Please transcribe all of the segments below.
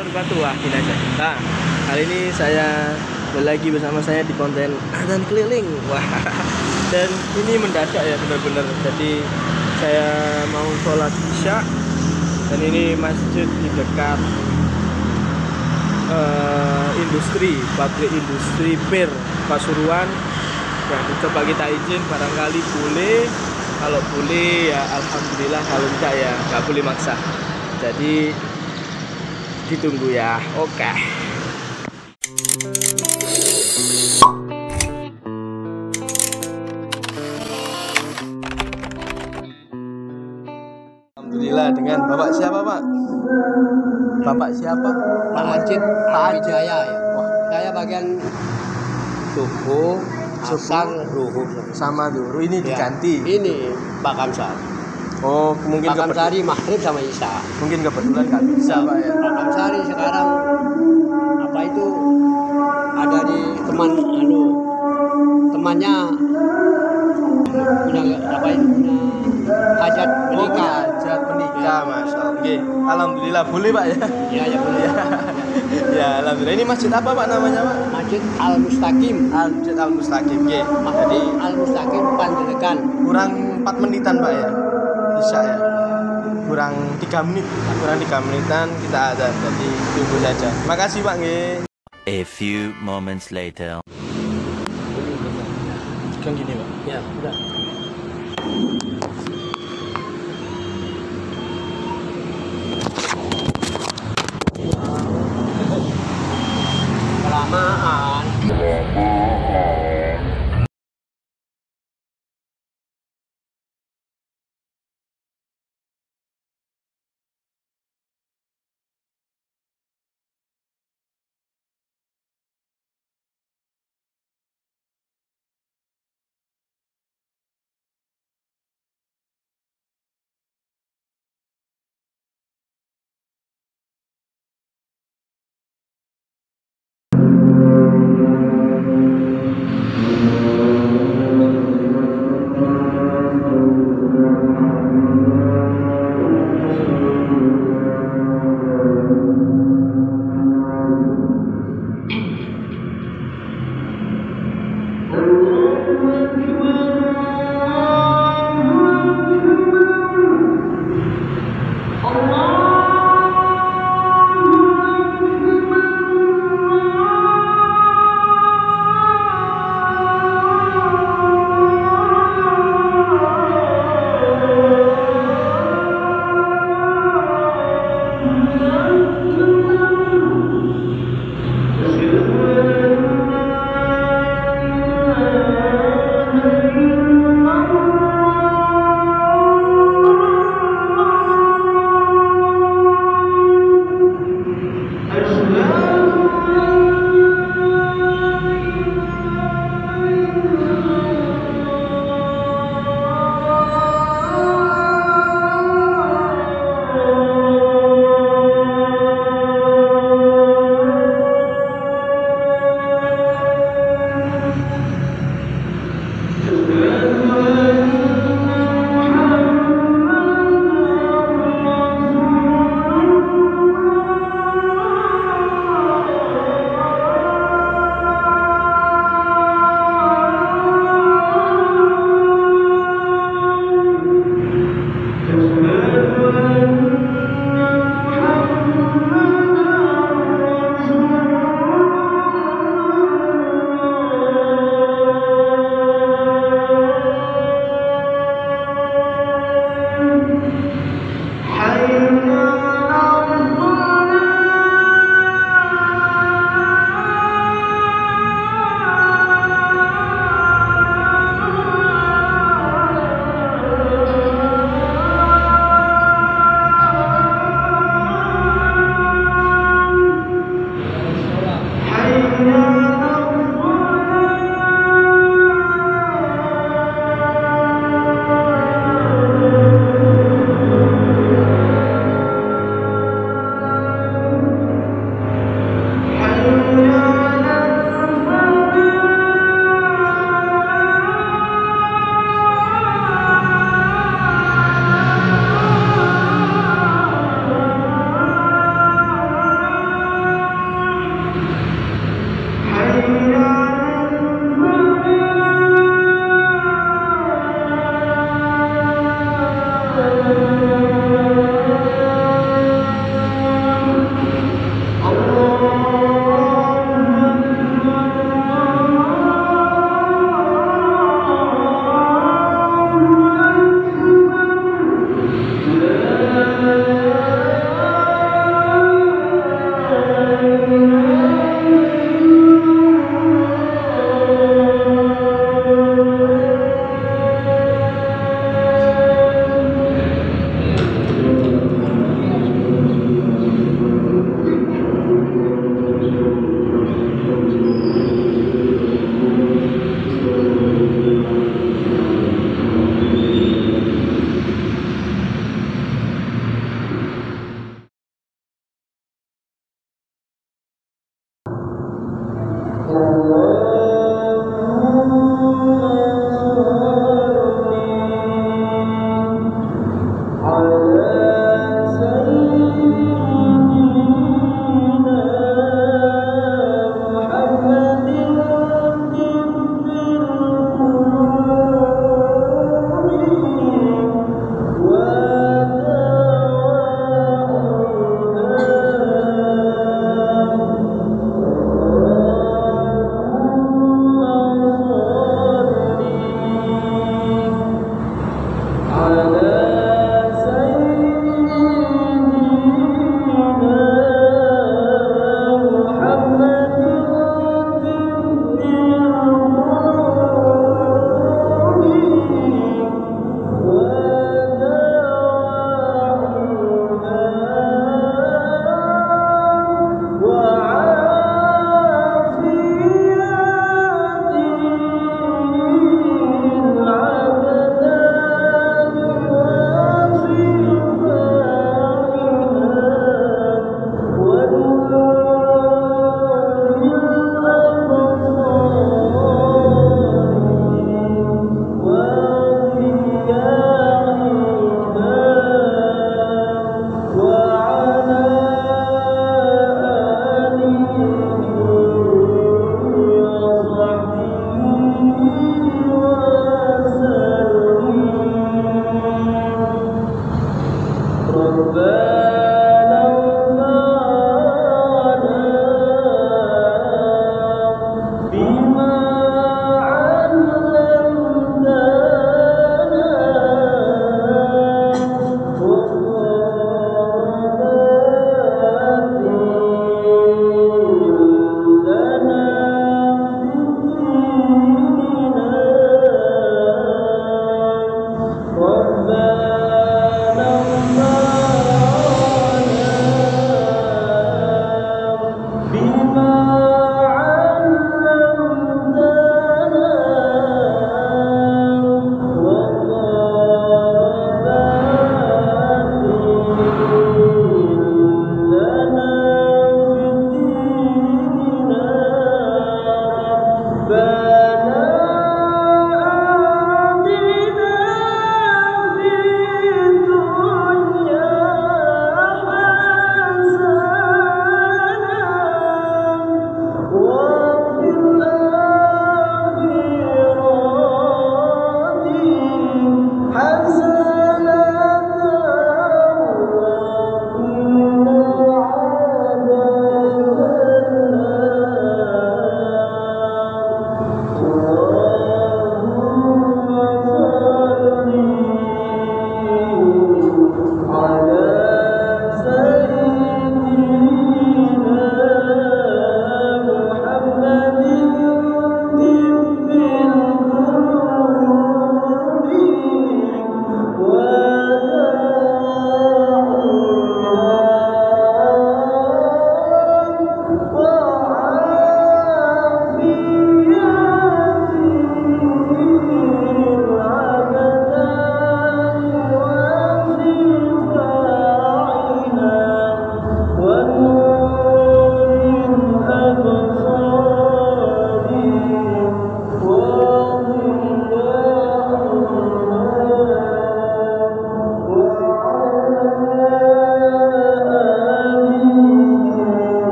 wabarakatuh. Wah, aja. Nah, kali ini saya lagi bersama saya di konten dan keliling. Wah, dan ini mendadak ya benar-benar. Jadi saya mau sholat isya dan ini masjid di dekat eh, industri, pabrik industri pir Pasuruan. Ya, coba kita izin barangkali boleh. Kalau boleh ya alhamdulillah, kalau tidak ya nggak boleh maksa. Jadi ditunggu ya. Oke. Alhamdulillah dengan Bapak siapa, Pak? Bapak siapa? Pak Majid Pak Wijaya ya. Saya bagian suku asal ruhur. Sama dulu ini Ya. diganti. Ini Pak Kamsar. Oh, mungkin kebetulan, Kamsari maghrib sama Isya. mungkin kebetulan nggak bisa, Pak ya. Pak Kamsari sekarang apa itu ada di teman anu temannya punya apa itu punya hajat Oh, menikah. hajat menikah, Masya Allah. Oke, Alhamdulillah boleh, Pak ya. Ya ya boleh. ya, alhamdulillah. Ini masjid apa, Pak namanya, Pak? Masjid Al Mustaqim. Al Masjid Al Mustaqim. Oke. Jadi Al Mustaqim Panjelekan. kurang 4 menitan, Pak ya. Bisa ya. Kurang 3 menit, kurang 3 menitan kita ada. Jadi tunggu saja. Makasih, Pak nggih. A few moments later. Kan gini, Pak. Ya, sudah. Kelamaan.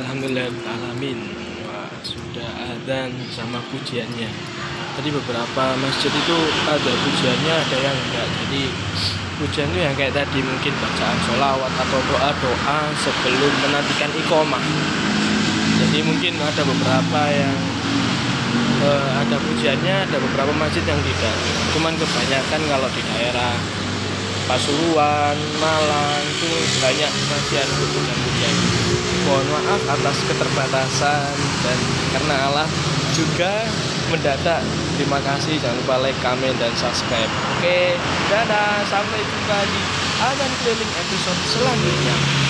Ya, alhamdulillah alamin. Wah, sudah adzan sama pujiannya. Tadi beberapa masjid itu ada pujiannya, ada yang enggak. Jadi pujian itu yang kayak tadi mungkin bacaan sholawat atau doa-doa sebelum menantikan iqomah. Jadi mungkin ada beberapa yang eh, ada pujiannya, ada beberapa masjid yang tidak. Cuman kebanyakan kalau di daerah Pasuruan, Malang itu banyak masih ada pujian-pujian. Mohon maaf atas keterbatasan dan karena Allah juga mendadak. Terima kasih, jangan lupa like, comment, dan subscribe. Oke, dadah, sampai jumpa di Adan Keliling episode selanjutnya.